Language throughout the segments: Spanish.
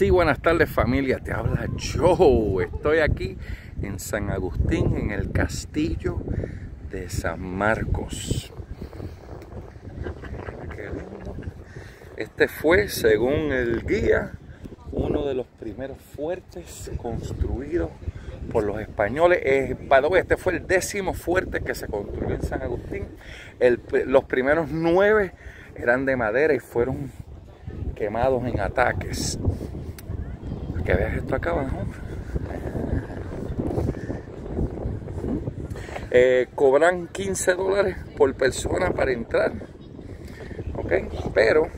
Sí, buenas tardes familia, te habla Joe. Estoy aquí en San Agustín, en el castillo de San Marcos. Este fue, según el guía, uno de los primeros fuertes construidos por los españoles. Eh, este fue el décimo fuerte que se construyó en San Agustín. los primeros nueve eran de madera y fueron quemados en ataques. Que veas esto acá abajo. Eh, cobran 15 dólares por persona para entrar. Ok, pero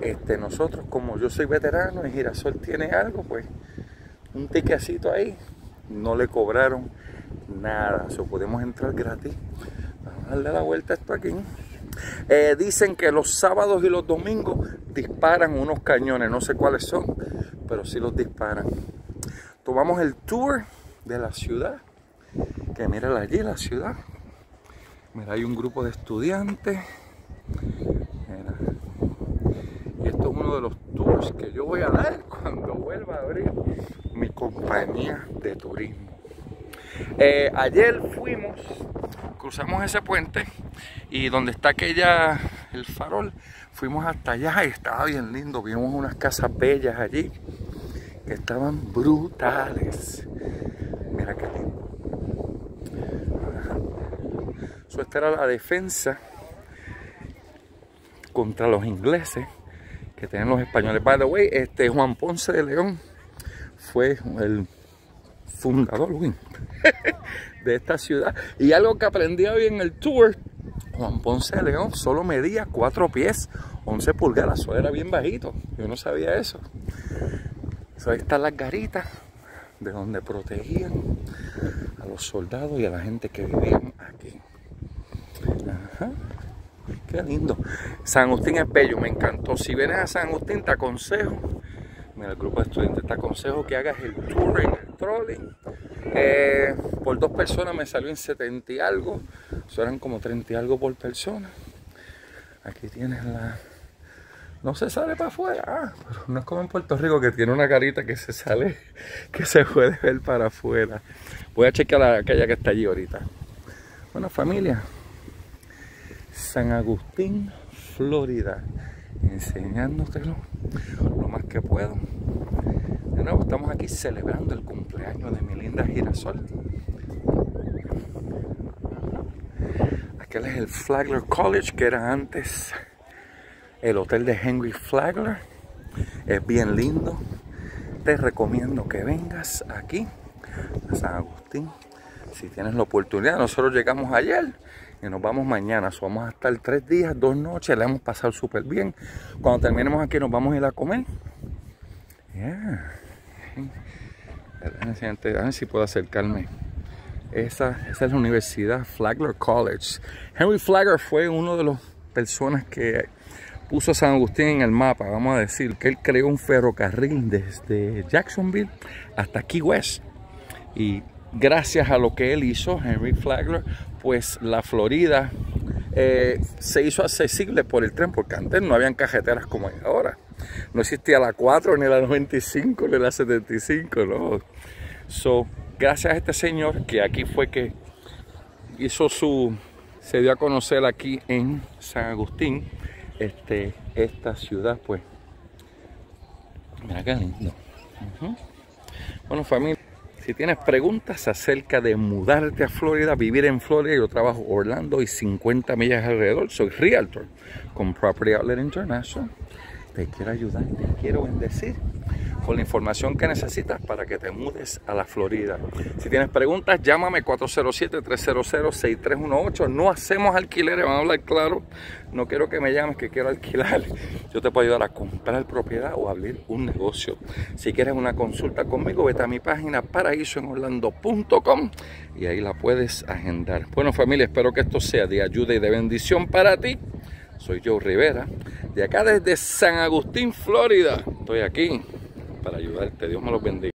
este, nosotros, como yo soy veterano y Girasol tiene algo, pues un tiquecito ahí, no le cobraron nada. So, podemos entrar gratis. Vamos a darle la vuelta a esto aquí. Eh, dicen que los sábados y los domingos disparan unos cañones, no sé cuáles son, pero sí los disparan. Tomamos el tour de la ciudad, que mira allí la ciudad. Mira, hay un grupo de estudiantes. Y esto es uno de los tours que yo voy a dar cuando vuelva a abrir mi compañía de turismo. Eh, ayer fuimos, cruzamos ese puente y donde está aquella, el farol, fuimos hasta allá y estaba bien lindo. Vimos unas casas bellas allí estaban brutales. Mira qué lindo. Eso esta era la defensa contra los ingleses que tenían los españoles. By the way, este Juan Ponce de León fue el fundador de esta ciudad. Y algo que aprendí hoy en el tour, Juan Ponce de León solo medía 4 pies, 11 pulgadas, eso era bien bajito. Yo no sabía eso. Ahí están las garitas de donde protegían a los soldados y a la gente que vivían aquí. Qué lindo. San Agustín es bello, me encantó. Si vienes a San Agustín, te aconsejo el grupo de estudiantes te aconsejo que hagas el tour en el trolley. Por dos personas me salió en 70 y algo. Eso eran como 30 y algo por persona. Aquí tienes la... No se sale para afuera, ah, pero no es como en Puerto Rico que tiene una carita que se sale, que se puede ver para afuera. Voy a chequear la, aquella que está allí ahorita. Bueno familia, San Agustín, Florida enseñándotelo lo más que puedo. De nuevo, estamos aquí celebrando el cumpleaños de mi linda girasol. Aquel es el Flagler College, que era antes el hotel de Henry Flagler. Es bien lindo. Te recomiendo que vengas aquí a San Agustín. Si tienes la oportunidad, nosotros llegamos ayer y nos vamos mañana. vamos a estar tres días, dos noches, le hemos pasado súper bien. Cuando terminemos aquí nos vamos a ir a comer. Yeah. A ver si puedo acercarme. Esa, esa es la universidad Flagler College. Henry Flagler fue uno de las personas que puso San Agustín en el mapa, vamos a decir, que él creó un ferrocarril desde Jacksonville hasta Key West. Y gracias a lo que él hizo, Henry Flagler, pues la Florida eh, se hizo accesible por el tren, porque antes no habían cajeteras como ahora. No existía la 4, ni la 95, ni la 75, no. So, gracias a este señor que aquí fue que hizo su, se dio a conocer aquí en San Agustín, este, esta ciudad, pues. Mira qué lindo. Bueno, familia. Si tienes preguntas acerca de mudarte a Florida, vivir en Florida, yo trabajo Orlando y 50 millas alrededor. Soy Realtor con Property Outlet International. Te quiero ayudar, te quiero bendecir con la información que necesitas para que te mudes a la Florida. Si tienes preguntas, llámame 407-300-6318. No hacemos alquileres, vamos a hablar claro. No quiero que me llames que quiero alquilar. Yo te puedo ayudar a comprar propiedad o abrir un negocio. Si quieres una consulta conmigo, vete a mi página paraísoenorlando.com y ahí la puedes agendar. Bueno familia, espero que esto sea de ayuda y de bendición para ti. Soy Joe Rivera, de acá desde San Agustín, Florida. Estoy aquí para ayudarte. Dios me los bendiga.